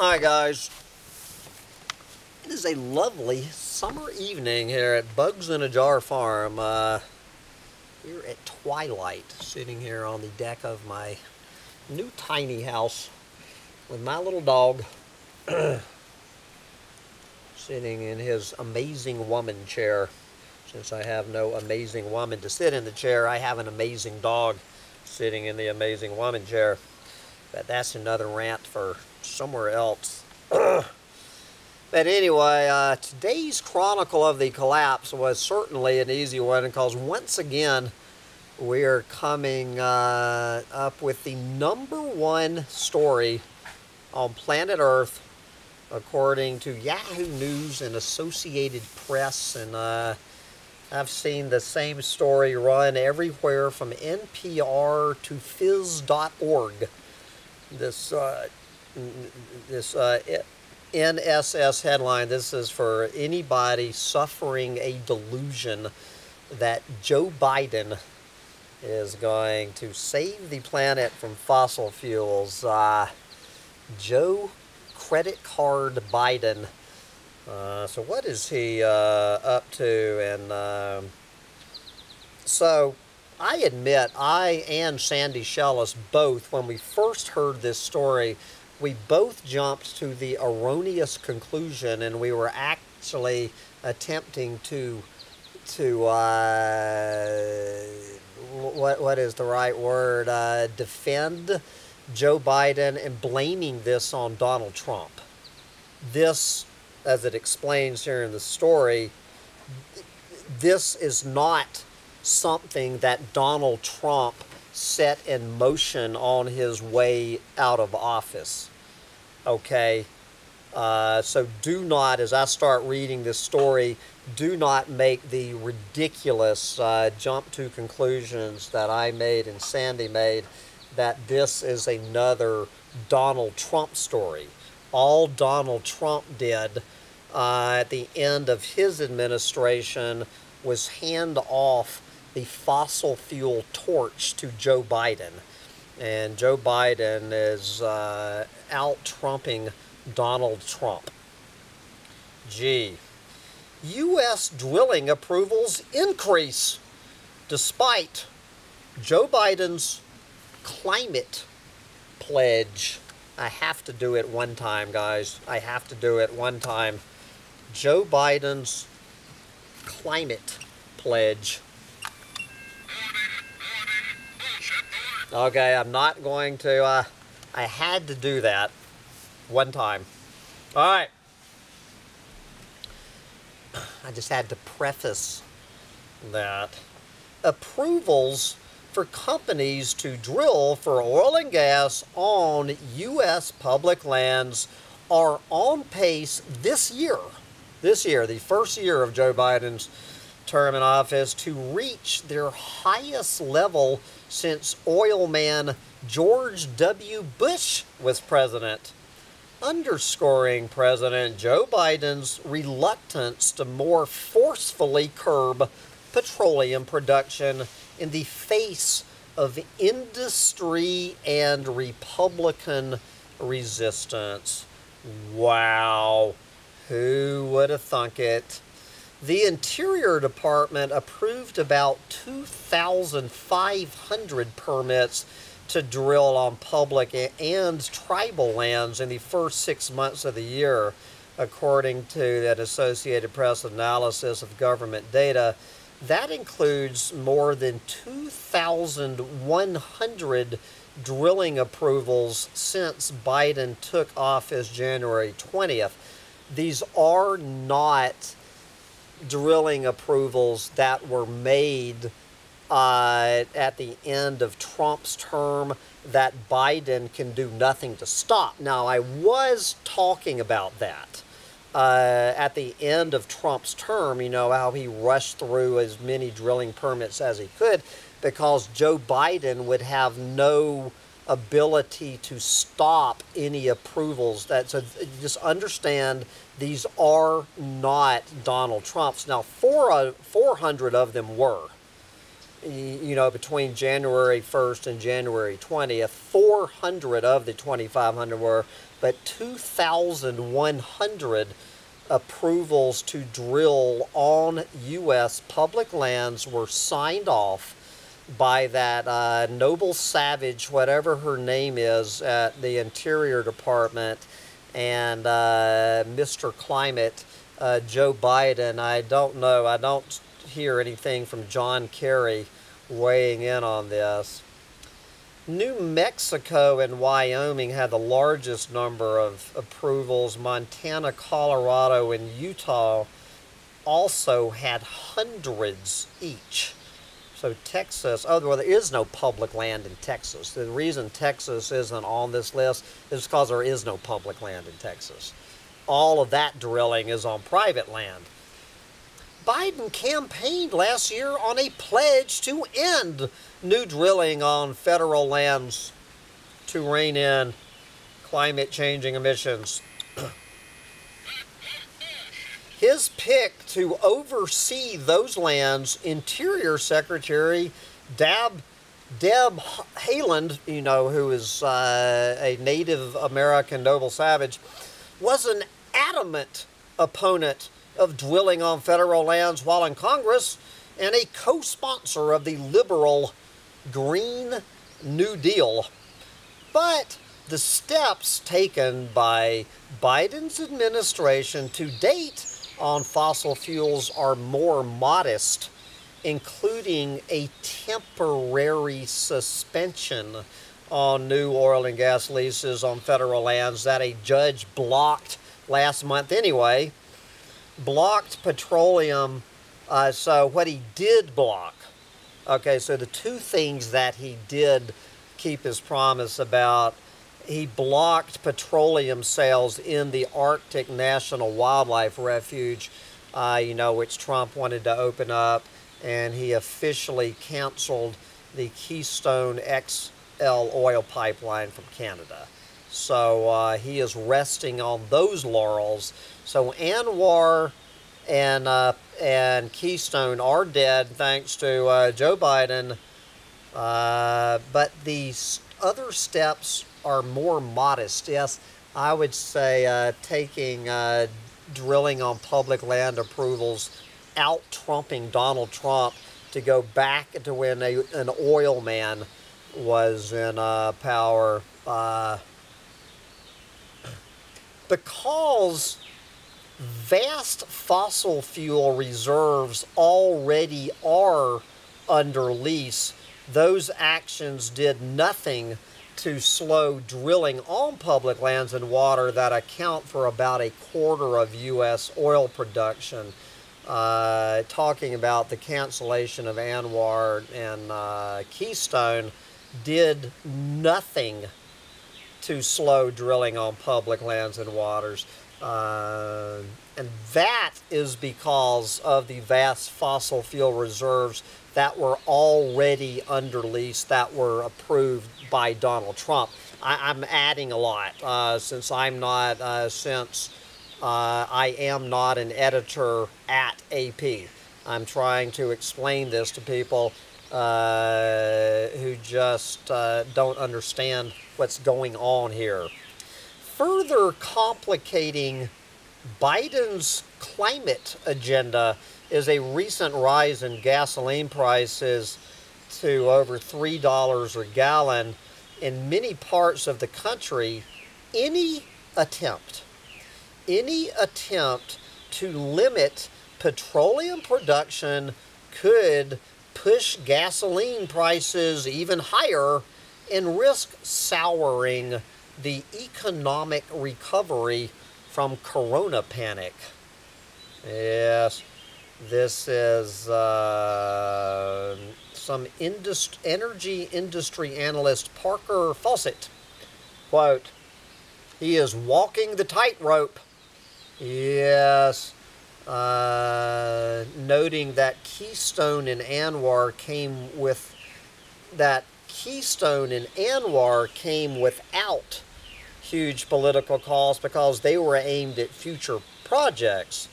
Hi guys. It is a lovely summer evening here at Bugs in a Jar Farm. Uh, we're at twilight, sitting here on the deck of my new tiny house with my little dog sitting in his amazing woman chair. Since I have no amazing woman to sit in the chair, I have an amazing dog sitting in the amazing woman chair. But that's another rant for somewhere else. but anyway, uh, today's chronicle of the collapse was certainly an easy one because once again, we are coming uh, up with the number one story on planet Earth, according to Yahoo News and Associated Press. And uh, I've seen the same story run everywhere from NPR to phys.org. This uh, this uh, NSS headline. This is for anybody suffering a delusion that Joe Biden is going to save the planet from fossil fuels. Uh, Joe Credit Card Biden. Uh, so what is he uh, up to? And um, so I admit, I and Sandy Shellis both, when we first heard this story, we both jumped to the erroneous conclusion, and we were actually attempting to to uh, what what is the right word? Uh, defend Joe Biden and blaming this on Donald Trump. This, as it explains here in the story, this is not something that Donald Trump set in motion on his way out of office. Okay? Uh, so do not, as I start reading this story, do not make the ridiculous uh, jump to conclusions that I made and Sandy made that this is another Donald Trump story. All Donald Trump did uh, at the end of his administration was hand off the fossil fuel torch to Joe Biden. And Joe Biden is uh, out trumping Donald Trump. Gee. U.S. drilling approvals increase despite Joe Biden's climate pledge. I have to do it one time, guys. I have to do it one time. Joe Biden's climate pledge. Okay, I'm not going to, uh, I had to do that one time. All right. I just had to preface that. Approvals for companies to drill for oil and gas on U.S. public lands are on pace this year, this year, the first year of Joe Biden's term in office, to reach their highest level since oil man George W. Bush was president, underscoring President Joe Biden's reluctance to more forcefully curb petroleum production in the face of industry and Republican resistance. Wow, who would have thunk it? The Interior Department approved about 2,500 permits to drill on public and tribal lands in the first six months of the year, according to that Associated Press analysis of government data. That includes more than 2,100 drilling approvals since Biden took office January 20th. These are not drilling approvals that were made uh, at the end of Trump's term that Biden can do nothing to stop. Now, I was talking about that uh, at the end of Trump's term, you know, how he rushed through as many drilling permits as he could because Joe Biden would have no ability to stop any approvals that so just understand these are not Donald Trump's now four, uh, 400 of them were you know, between January 1st and January 20th, 400 of the 2,500 were, but 2,100 approvals to drill on U.S. public lands were signed off by that uh, noble savage, whatever her name is, at the Interior Department, and uh, Mr. Climate, uh, Joe Biden. I don't know. I don't hear anything from John Kerry weighing in on this. New Mexico and Wyoming had the largest number of approvals. Montana, Colorado, and Utah also had hundreds each. So Texas, oh, well, there is no public land in Texas. The reason Texas isn't on this list is because there is no public land in Texas. All of that drilling is on private land. Biden campaigned last year on a pledge to end new drilling on federal lands to rein in climate changing emissions. His pick to oversee those lands, Interior Secretary Dab, Deb Haaland, you know, who is uh, a Native American noble savage, was an adamant opponent of dwelling on federal lands while in Congress and a co-sponsor of the liberal Green New Deal. But the steps taken by Biden's administration to date on fossil fuels are more modest, including a temporary suspension on new oil and gas leases on federal lands that a judge blocked last month anyway blocked petroleum. Uh, so what he did block, okay, so the two things that he did keep his promise about, he blocked petroleum sales in the Arctic National Wildlife Refuge, uh, you know, which Trump wanted to open up, and he officially canceled the Keystone XL oil pipeline from Canada. So uh, he is resting on those laurels. So ANWR and uh, and Keystone are dead thanks to uh, Joe Biden. Uh, but these other steps are more modest. Yes, I would say uh, taking uh, drilling on public land approvals out trumping Donald Trump to go back to when a, an oil man was in power because vast fossil fuel reserves already are under lease, those actions did nothing to slow drilling on public lands and water that account for about a quarter of U.S. oil production. Uh, talking about the cancellation of ANWR and uh, Keystone did nothing to slow drilling on public lands and waters. Uh, and that is because of the vast fossil fuel reserves that were already under lease that were approved by Donald Trump. I, am adding a lot uh, since I'm not, uh, since uh, I am not an editor at AP. I'm trying to explain this to people uh, who just uh, don't understand what's going on here. Further complicating Biden's climate agenda is a recent rise in gasoline prices to over $3 a gallon in many parts of the country. Any attempt, any attempt to limit petroleum production could push gasoline prices even higher and risk souring the economic recovery from corona panic. Yes, this is uh, some energy industry analyst Parker Fawcett. Quote, he is walking the tightrope. Yes, uh, noting that Keystone and ANWR came with that Keystone and ANWR came without huge political costs because they were aimed at future projects.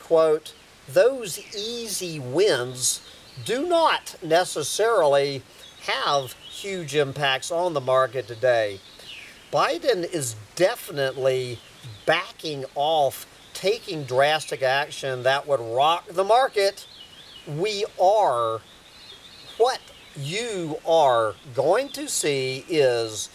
Quote, those easy wins do not necessarily have huge impacts on the market today. Biden is definitely backing off, taking drastic action that would rock the market. We are, what you are going to see is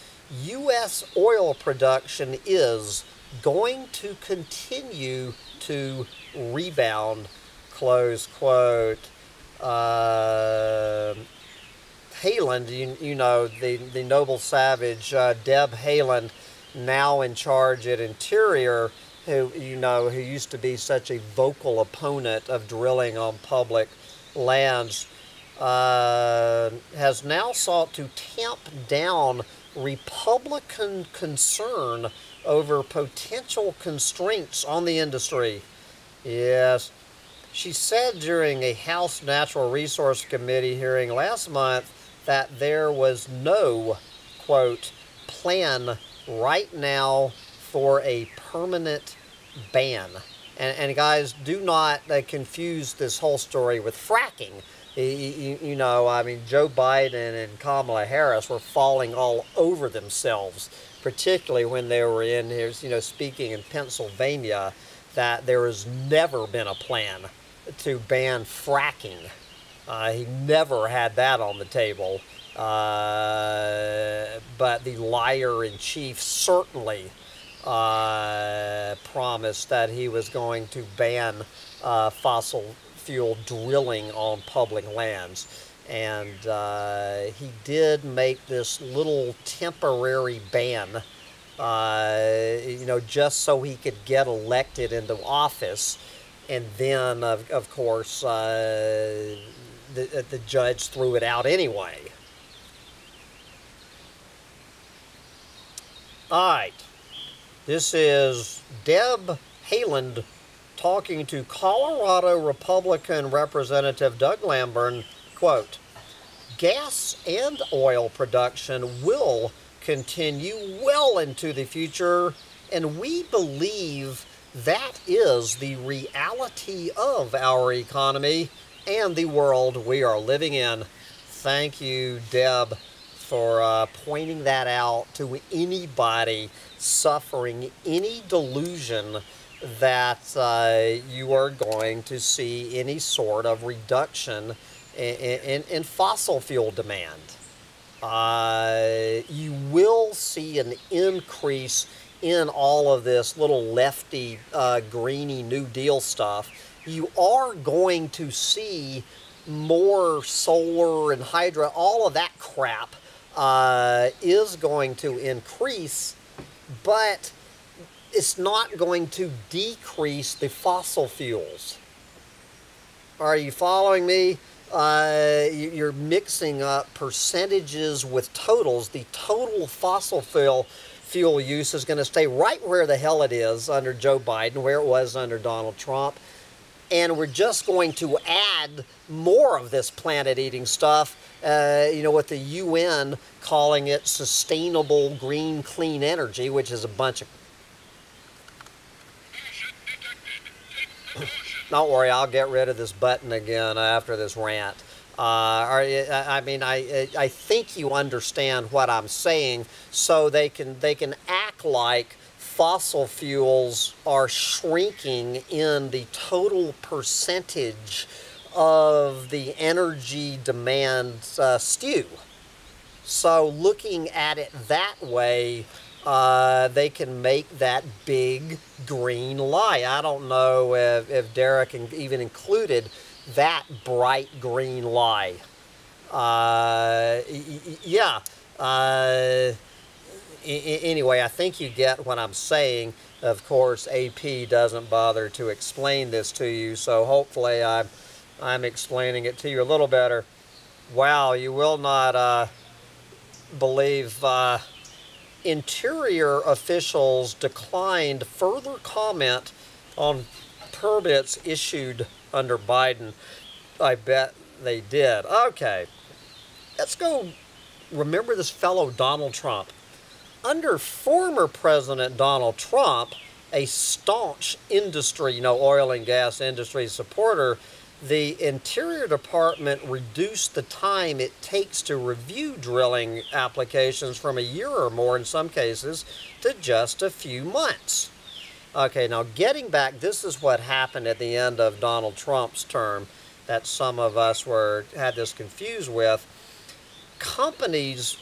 U.S. oil production is going to continue to rebound, close quote. Uh, you, you know, the, the noble savage, uh, Deb Haaland, now in charge at Interior, who, you know, who used to be such a vocal opponent of drilling on public lands, uh, has now sought to tamp down Republican concern over potential constraints on the industry. Yes. She said during a House Natural Resource Committee hearing last month that there was no, quote, plan right now for a permanent ban. And, and guys, do not uh, confuse this whole story with fracking. You, you, know, I mean, Joe Biden and Kamala Harris were falling all over themselves, particularly when they were in here, you know, speaking in Pennsylvania, that there has never been a plan to ban fracking. Uh, he never had that on the table. Uh, but the liar in chief certainly uh, promised that he was going to ban uh, fossil fuel drilling on public lands. And uh, he did make this little temporary ban, uh, you know, just so he could get elected into office. And then, of, of course, uh, the, the judge threw it out anyway. All right. This is Deb Haaland talking to Colorado Republican Representative Doug Lamborn, quote, gas and oil production will continue well into the future, and we believe that is the reality of our economy and the world we are living in. Thank you, Deb, for uh, pointing that out to anybody suffering any delusion that uh, you are going to see any sort of reduction in, in, in fossil fuel demand. Uh, you will see an increase in all of this little lefty, uh, greeny New Deal stuff. You are going to see more solar and hydro, all of that crap uh, is going to increase, but it's not going to decrease the fossil fuels. Are you following me? Uh, you're mixing up percentages with totals. The total fossil fuel fuel use is going to stay right where the hell it is under Joe Biden, where it was under Donald Trump. And we're just going to add more of this planet eating stuff, uh, you know, with the UN calling it sustainable green clean energy, which is a bunch of Don't worry, I'll get rid of this button again after this rant. Uh, I mean, I, I think you understand what I'm saying. So they can they can act like fossil fuels are shrinking in the total percentage of the energy demand uh, stew. So looking at it that way uh, they can make that big green lie. I don't know if, if Derrick even included that bright green lie. Uh, yeah. Uh, anyway, I think you get what I'm saying. Of course, AP doesn't bother to explain this to you, so hopefully I'm, I'm explaining it to you a little better. Wow, you will not uh, believe uh, Interior officials declined further comment on permits issued under Biden. I bet they did. Okay, let's go remember this fellow Donald Trump. Under former President Donald Trump, a staunch industry, you know, oil and gas industry supporter, the Interior Department reduced the time it takes to review drilling applications from a year or more in some cases to just a few months. Okay, now getting back, this is what happened at the end of Donald Trump's term that some of us were had this confused with. Companies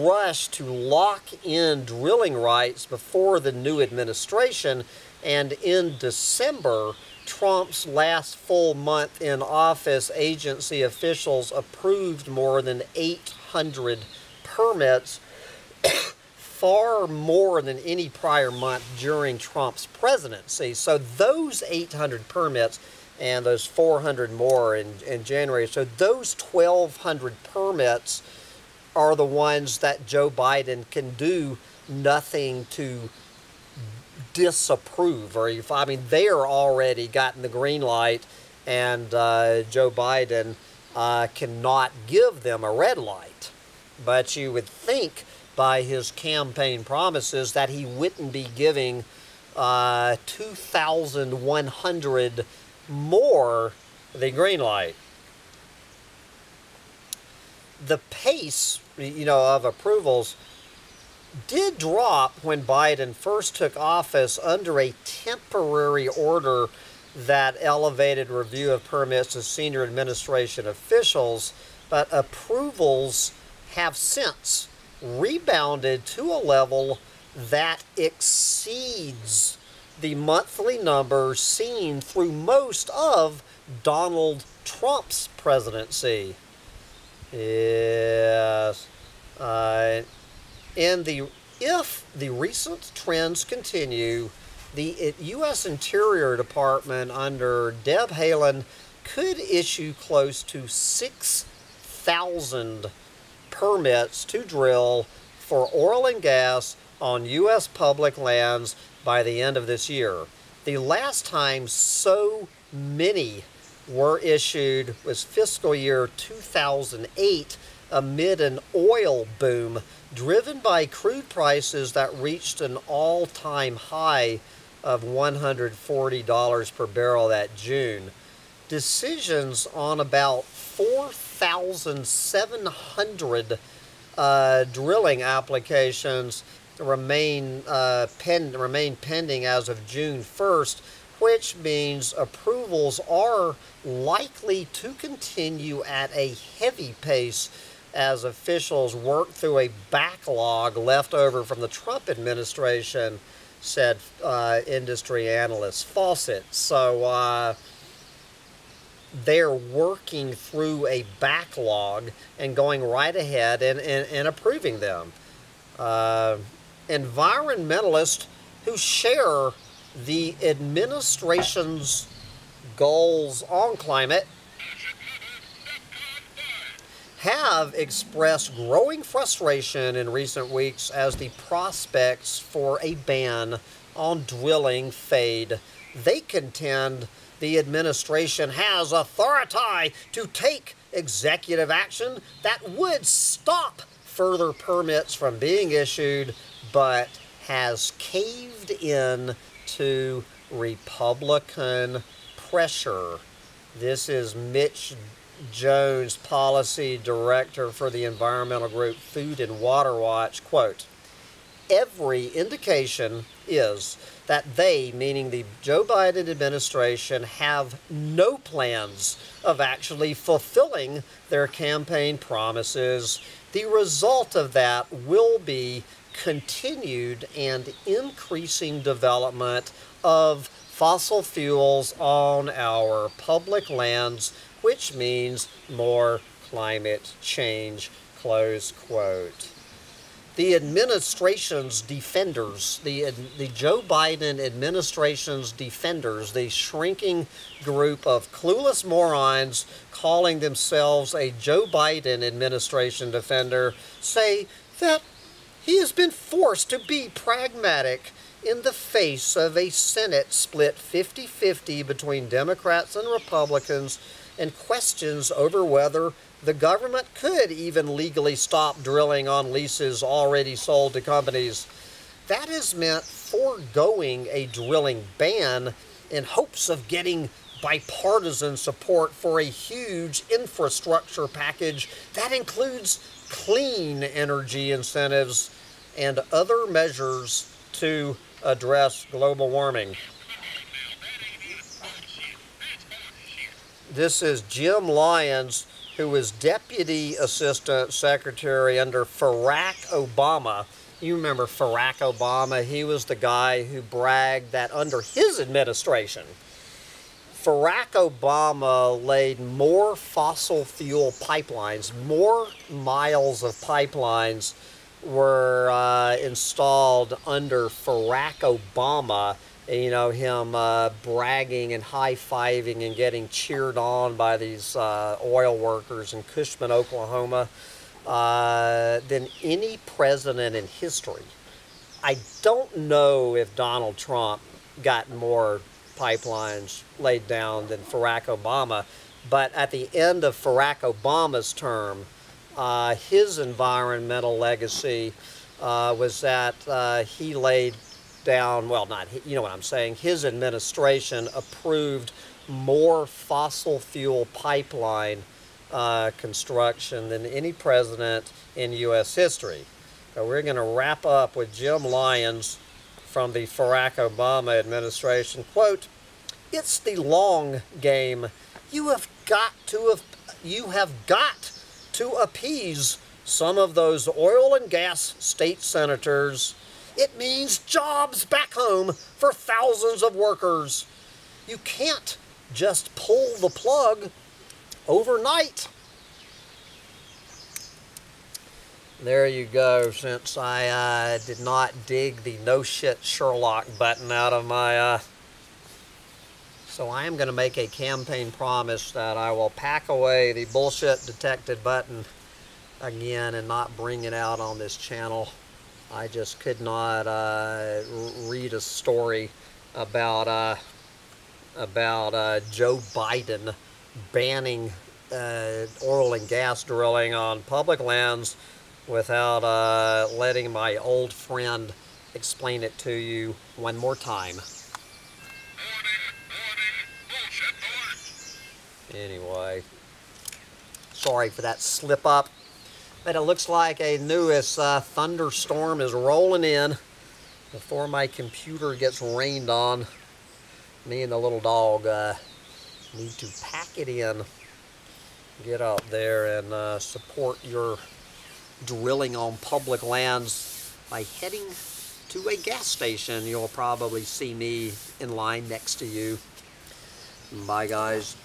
rushed to lock in drilling rights before the new administration, and in December, Trump's last full month in office, agency officials approved more than 800 permits, far more than any prior month during Trump's presidency. So those 800 permits and those 400 more in, in January. So those 1,200 permits are the ones that Joe Biden can do nothing to disapprove. Or if I mean, they're already gotten the green light, and uh, Joe Biden uh, cannot give them a red light. But you would think by his campaign promises that he wouldn't be giving uh, 2,100 more the green light. The pace, you know, of approvals did drop when Biden first took office under a temporary order that elevated review of permits to senior administration officials, but approvals have since rebounded to a level that exceeds the monthly numbers seen through most of Donald Trump's presidency. Yes. Uh, and the if the recent trends continue, the U.S. Interior Department under Deb Haaland could issue close to 6,000 permits to drill for oil and gas on U.S. public lands by the end of this year. The last time so many were issued was fiscal year 2008 amid an oil boom driven by crude prices that reached an all-time high of $140 per barrel that June. Decisions on about 4,700 uh, drilling applications remain uh, pen, remain pending as of June 1st, which means approvals are likely to continue at a heavy pace as officials work through a backlog left over from the Trump administration, said uh, industry analyst Fawcett. So uh, they're working through a backlog and going right ahead and, and, and approving them. Uh, environmentalists who share the administration's goals on climate have expressed growing frustration in recent weeks as the prospects for a ban on drilling fade. They contend the administration has authority to take executive action that would stop further permits from being issued but has caved in to Republican pressure. This is Mitch Jones, Policy Director for the environmental group Food and Water Watch. Quote, Every indication is that they, meaning the Joe Biden administration, have no plans of actually fulfilling their campaign promises. The result of that will be continued and increasing development of fossil fuels on our public lands, which means more climate change, close quote. The administration's defenders, the, the Joe Biden administration's defenders, the shrinking group of clueless morons calling themselves a Joe Biden administration defender, say that he has been forced to be pragmatic in the face of a Senate split 50 50 between Democrats and Republicans and questions over whether the government could even legally stop drilling on leases already sold to companies. That has meant foregoing a drilling ban in hopes of getting bipartisan support for a huge infrastructure package that includes clean energy incentives and other measures to address global warming. This is Jim Lyons, who was Deputy Assistant Secretary under Barack Obama. You remember Barack Obama? He was the guy who bragged that under his administration, Barack Obama laid more fossil fuel pipelines, more miles of pipelines were uh, installed under Barack Obama. You know, him uh, bragging and high fiving and getting cheered on by these uh, oil workers in Cushman, Oklahoma, uh, than any president in history. I don't know if Donald Trump got more pipelines laid down than Barack Obama, but at the end of Barack Obama's term, uh, his environmental legacy uh, was that uh, he laid down, well, not, you know what I'm saying, his administration approved more fossil fuel pipeline uh, construction than any president in U.S. history. So we're going to wrap up with Jim Lyons from the Barack Obama administration. Quote, it's the long game. You have got to have, you have got to appease some of those oil and gas state senators. It means jobs back home for thousands of workers. You can't just pull the plug overnight. There you go, since I uh, did not dig the no shit Sherlock button out of my uh, so I am going to make a campaign promise that I will pack away the bullshit detected button again and not bring it out on this channel. I just could not uh, read a story about uh, about uh, Joe Biden banning uh, oil and gas drilling on public lands without uh, letting my old friend explain it to you one more time. Anyway, sorry for that slip up. But it looks like a newest uh, thunderstorm is rolling in before my computer gets rained on. Me and the little dog uh, need to pack it in, get out there and uh, support your drilling on public lands by heading to a gas station. You'll probably see me in line next to you. Bye guys.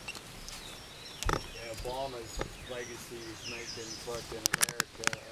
Obama's legacy is making fucking America